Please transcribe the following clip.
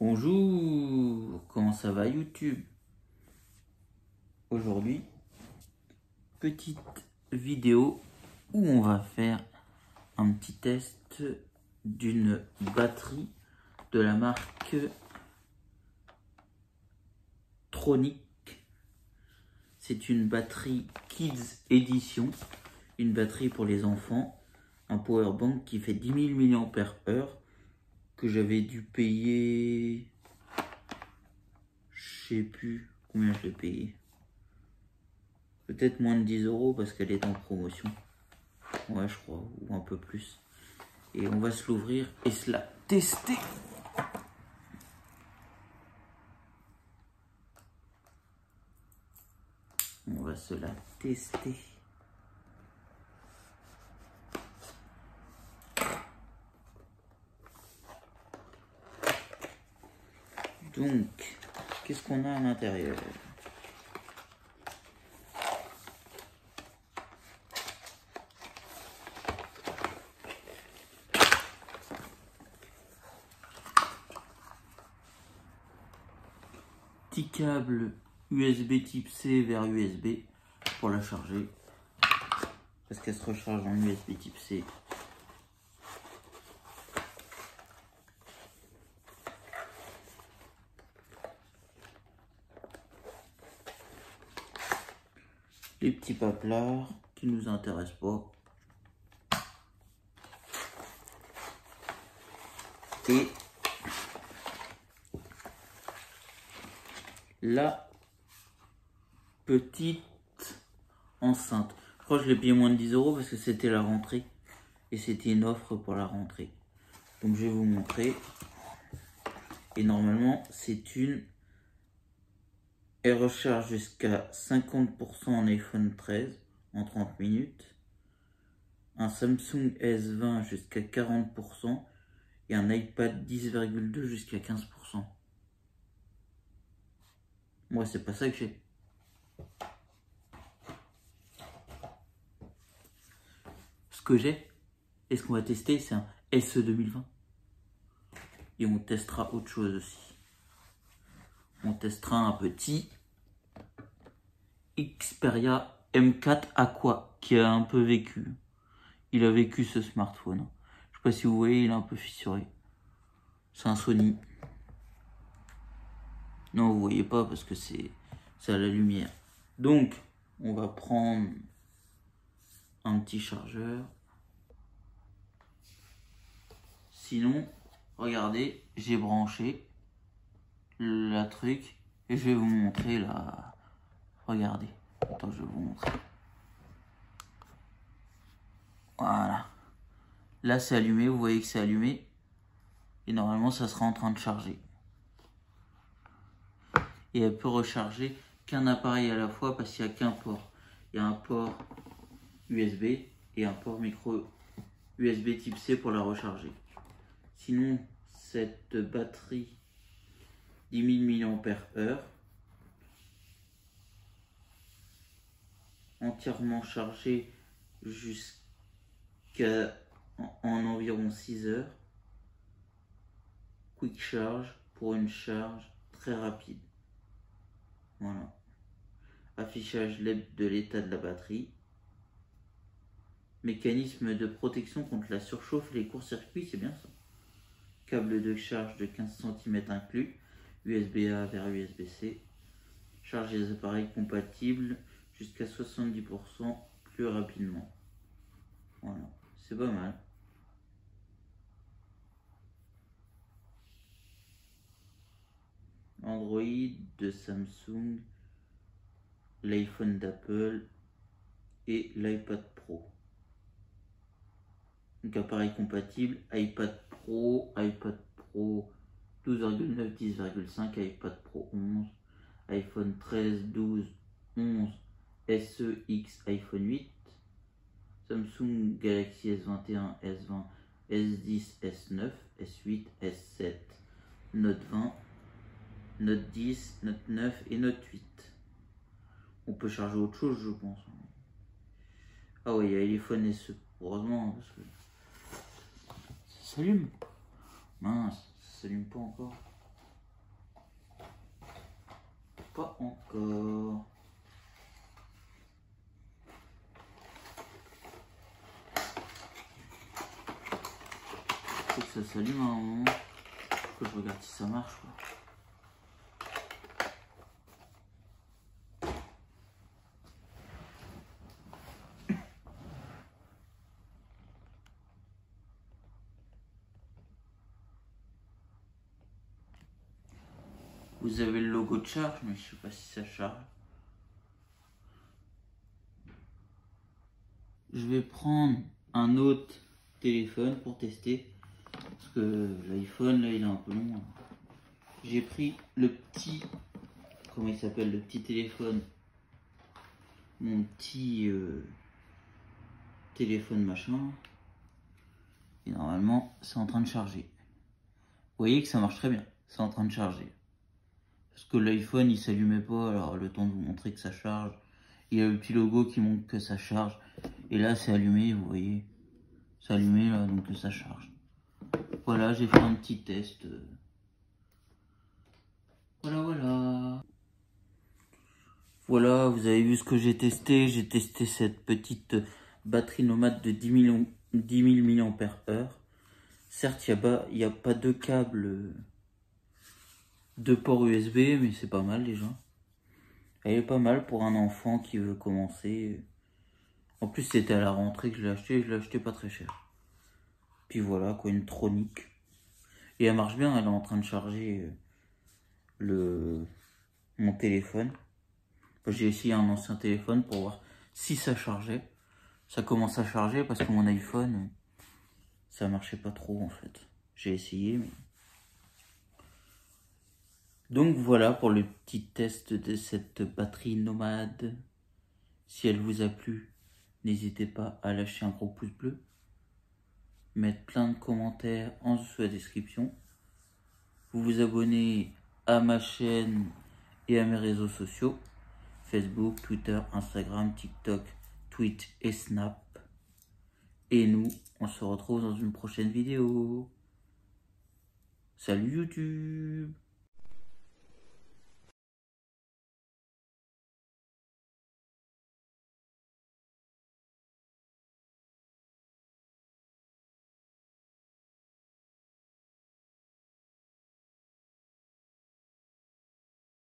Bonjour, comment ça va YouTube? Aujourd'hui, petite vidéo où on va faire un petit test d'une batterie de la marque Tronic. C'est une batterie Kids Edition, une batterie pour les enfants, un power bank qui fait 10 000 mAh que j'avais dû payer, je sais plus combien je l'ai payé. Peut-être moins de 10 euros parce qu'elle est en promotion. Ouais, je crois, ou un peu plus. Et on va se l'ouvrir et se la tester. On va se la tester. Donc, qu'est-ce qu'on a à l'intérieur? Petit câble USB type C vers USB pour la charger. Parce qu'elle se recharge en USB type C les petits paplards qui nous intéressent pas. Et la petite enceinte. Je crois que je l'ai payé moins de 10 euros parce que c'était la rentrée. Et c'était une offre pour la rentrée. Donc je vais vous montrer. Et normalement, c'est une elle recharge jusqu'à 50% en iPhone 13 en 30 minutes. Un Samsung S20 jusqu'à 40% et un iPad 10,2 jusqu'à 15%. Moi, c'est pas ça que j'ai. Ce que j'ai et ce qu'on va tester, c'est un SE 2020. Et on testera autre chose aussi on testera un petit Xperia M4 Aqua qui a un peu vécu. Il a vécu ce smartphone. Je sais pas si vous voyez, il est un peu fissuré. C'est un Sony. Non, vous voyez pas parce que c'est à la lumière. Donc, on va prendre un petit chargeur. Sinon, regardez, j'ai branché la truc et je vais vous montrer là. Regardez. Attends, je vais vous montrer. Voilà. Là, c'est allumé. Vous voyez que c'est allumé. Et normalement, ça sera en train de charger. Et elle peut recharger qu'un appareil à la fois parce qu'il n'y a qu'un port. Il y a un port USB et un port micro USB type C pour la recharger. Sinon, cette batterie 10 000 mAh. Entièrement chargé jusqu'à en, environ 6 heures. Quick charge pour une charge très rapide. Voilà. Affichage LED de l'état de la batterie. Mécanisme de protection contre la surchauffe et les courts-circuits, c'est bien ça. Câble de charge de 15 cm inclus. USB-A vers USB-C. Charge les appareils compatibles jusqu'à 70% plus rapidement. Voilà, c'est pas mal. Android de Samsung, l'iPhone d'Apple et l'iPad Pro. Donc appareil compatible, iPad Pro, iPad Pro 12,9, 10,5, iPad Pro 11, iPhone 13, 12, 11, SE, X, iPhone 8, Samsung Galaxy S21, S20, S10, S9, S8, S7, Note 20, Note 10, Note 9 et Note 8. On peut charger autre chose, je pense. Ah oui, il y a l'iPhone SE. Heureusement, parce que ça s'allume. Mince s'allume pas encore. Pas encore. Faut que ça s'allume un moment. Faut que je regarde si ça marche quoi. Vous avez le logo de charge, mais je sais pas si ça charge. Je vais prendre un autre téléphone pour tester. Parce que l'iPhone, là, il est un peu long. J'ai pris le petit... Comment il s'appelle Le petit téléphone. Mon petit... Euh, téléphone machin. Et normalement, c'est en train de charger. Vous voyez que ça marche très bien. C'est en train de charger. Parce que l'iPhone il s'allumait pas, alors le temps de vous montrer que ça charge. Il y a le petit logo qui montre que ça charge. Et là c'est allumé, vous voyez. C'est allumé là, donc ça charge. Voilà, j'ai fait un petit test. Voilà, voilà. Voilà, vous avez vu ce que j'ai testé. J'ai testé cette petite batterie nomade de 10 000, 10 000 mAh. Certes, il n'y a, a, pas de câble deux ports USB, mais c'est pas mal déjà. Elle est pas mal pour un enfant qui veut commencer. En plus, c'était à la rentrée que je l'ai acheté, je l'ai acheté pas très cher. Puis voilà, quoi, une tronique. Et elle marche bien, elle est en train de charger euh, le mon téléphone. J'ai essayé un ancien téléphone pour voir si ça chargeait. Ça commence à charger parce que mon iPhone, ça marchait pas trop en fait. J'ai essayé, mais... Donc voilà pour le petit test de cette batterie nomade. Si elle vous a plu, n'hésitez pas à lâcher un gros pouce bleu, mettre plein de commentaires en dessous de la description. Vous vous abonnez à ma chaîne et à mes réseaux sociaux. Facebook, Twitter, Instagram, TikTok, Twitch et Snap. Et nous, on se retrouve dans une prochaine vidéo. Salut YouTube